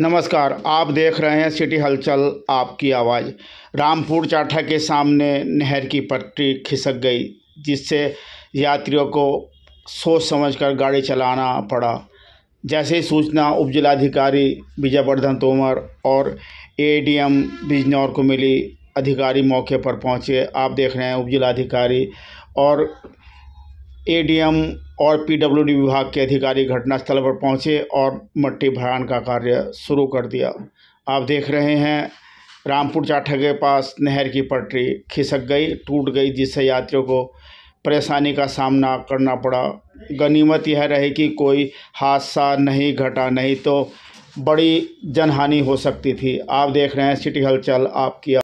नमस्कार, आप देख रहे हैं सिटी हलचल, आपकी आवाज़। रामपुर चाठा के सामने नहर की पट्टी खिसक गई, जिससे यात्रियों को सोच समझकर गाड़ी चलाना पड़ा। जैसे ही सूचना उप जिलाधिकारी विजयवर्धन तोमर और एडीएम बिजनौर को मिली अधिकारी मौके पर पहुँचे। आप देख रहे हैं उप उपजिलाधिकारी और एडीएम और पीडब्ल्यूडी विभाग के अधिकारी घटनास्थल पर पहुँचे और मट्टी भरान का कार्य शुरू कर दिया। आप देख रहे हैं, रामपुर चाठा के पास नहर की पटरी खिसक गई, टूट गई, जिससे यात्रियों को परेशानी का सामना करना पड़ा। गनीमत यह रही कि कोई हादसा नहीं घटा, नहीं तो बड़ी जनहानि हो सकती थी। आप देख रहे हैं, सिटी हलचल आपकी